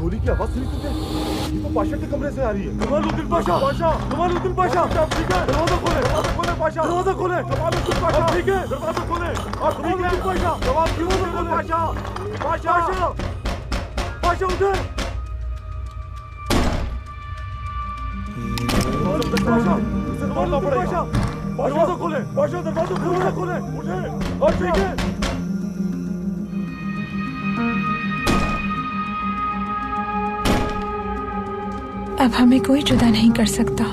की आवाज़ सुनी तुमने? ये तो पाशा के कमरे से आ रही है। कमालुद्दीन पाशा पाशा कमालुद्दीन पाशा ठीक है? दरवाज़ा खोले। दरवाज़ा खोले पाशा दरवाज़ा खोले। कमालुद्दीन पाशा ठीक है। दरवाज़ा खोले। और कमालुद्दीन पाशा जवाब दरवाज़ा खोले पाशा पाशा पाशा उधर पाशा दरवाज़ा दरवाज़ा खोले। पाशा दरवाज़ा दरवाज़ा खोले। उठे। और ठीक है। अब हमें कोई जुदा नहीं कर सकता।